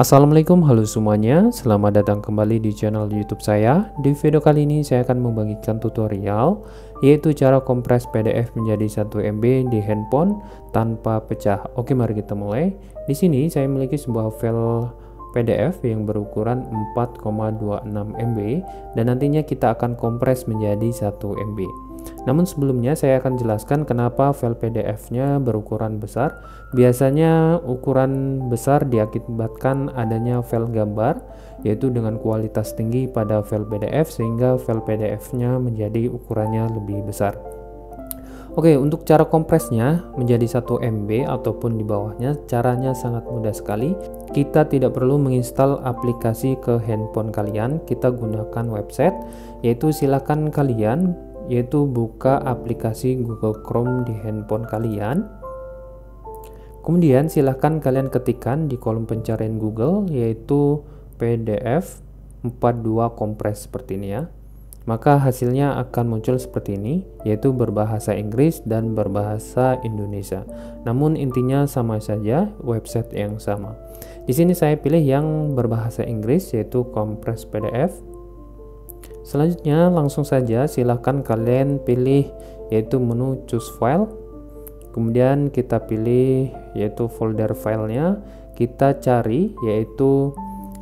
Assalamualaikum halo semuanya. Selamat datang kembali di channel youtube saya. Di video kali ini saya akan membagikan tutorial Yaitu cara kompres PDF menjadi 1 MB di handphone tanpa pecah. Oke mari kita mulai. Di sini saya memiliki sebuah file PDF yang berukuran 4,26 MB Dan nantinya kita akan kompres menjadi 1 MB namun sebelumnya saya akan jelaskan kenapa file PDF-nya berukuran besar. Biasanya ukuran besar diakibatkan adanya file gambar yaitu dengan kualitas tinggi pada file PDF sehingga file PDF-nya menjadi ukurannya lebih besar. Oke, untuk cara kompresnya menjadi 1 MB ataupun di bawahnya, caranya sangat mudah sekali. Kita tidak perlu menginstal aplikasi ke handphone kalian, kita gunakan website, yaitu silakan kalian yaitu buka aplikasi Google Chrome di handphone kalian. Kemudian silahkan kalian ketikkan di kolom pencarian Google yaitu PDF 42 kompres seperti ini ya. Maka hasilnya akan muncul seperti ini, yaitu berbahasa Inggris dan berbahasa Indonesia. Namun intinya sama saja, website yang sama. Di sini saya pilih yang berbahasa Inggris yaitu kompres PDF Selanjutnya langsung saja silahkan kalian pilih yaitu menu choose file kemudian kita pilih yaitu folder filenya kita cari yaitu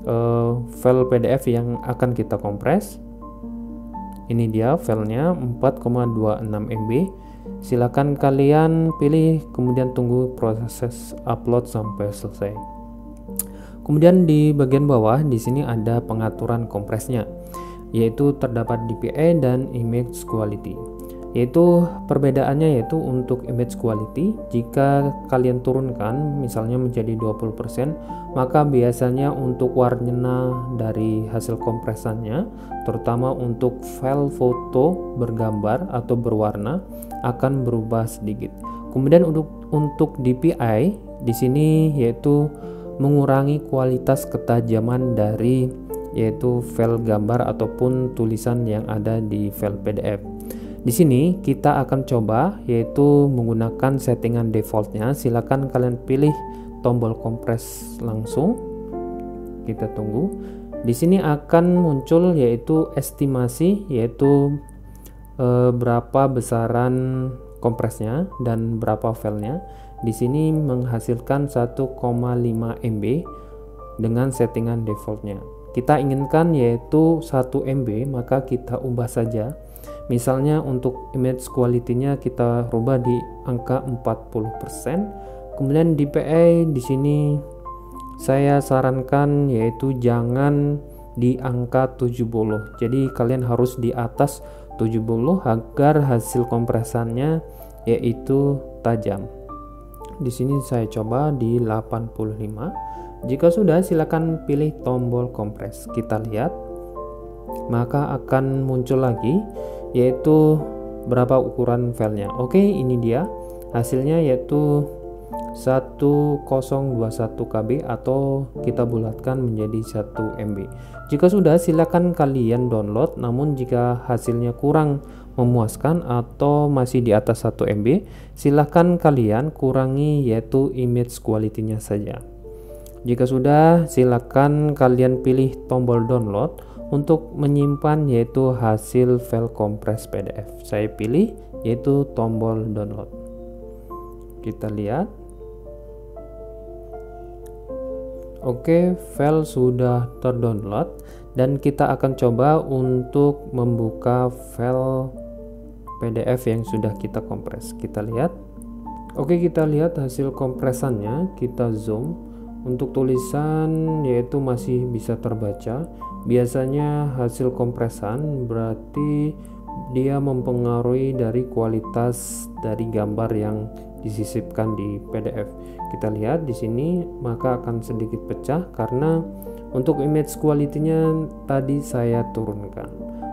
uh, file PDF yang akan kita kompres ini dia filenya 4,26 MB silakan kalian pilih kemudian tunggu proses upload sampai selesai. Kemudian di bagian bawah di sini ada pengaturan kompresnya yaitu terdapat DPI dan image quality yaitu perbedaannya yaitu untuk image quality jika kalian turunkan misalnya menjadi 20% maka biasanya untuk warna dari hasil kompresannya terutama untuk file foto bergambar atau berwarna akan berubah sedikit kemudian untuk untuk DPI di sini yaitu mengurangi kualitas ketajaman dari yaitu file gambar ataupun tulisan yang ada di file PDF. Di sini kita akan coba yaitu menggunakan settingan defaultnya. Silakan kalian pilih tombol kompres langsung. Kita tunggu. Di sini akan muncul yaitu estimasi yaitu e, berapa besaran kompresnya dan berapa filenya. Di sini menghasilkan 1,5 MB dengan settingan defaultnya kita inginkan yaitu 1 MB maka kita ubah saja misalnya untuk image quality-nya kita rubah di angka 40% kemudian DPI di sini saya sarankan yaitu jangan di angka 70 jadi kalian harus di atas 70 agar hasil kompresannya yaitu tajam. Di sini saya coba di 85 jika sudah, silakan pilih tombol kompres. Kita lihat, maka akan muncul lagi yaitu berapa ukuran filenya. Oke, ini dia hasilnya yaitu 1021 KB atau kita bulatkan menjadi 1 MB. Jika sudah, silakan kalian download. Namun jika hasilnya kurang memuaskan atau masih di atas 1 MB, silahkan kalian kurangi yaitu image quality-nya saja. Jika sudah, silakan kalian pilih tombol download untuk menyimpan yaitu hasil file kompres PDF. Saya pilih yaitu tombol download. Kita lihat. Oke, file sudah terdownload dan kita akan coba untuk membuka file PDF yang sudah kita kompres. Kita lihat. Oke, kita lihat hasil kompresannya. Kita zoom untuk tulisan yaitu masih bisa terbaca. Biasanya hasil kompresan berarti dia mempengaruhi dari kualitas dari gambar yang disisipkan di PDF. Kita lihat di sini maka akan sedikit pecah karena untuk image quality-nya tadi saya turunkan.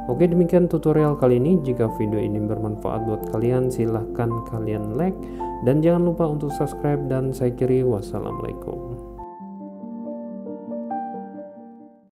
Oke demikian tutorial kali ini. Jika video ini bermanfaat buat kalian silahkan kalian like dan jangan lupa untuk subscribe dan saya kiri wassalamualaikum.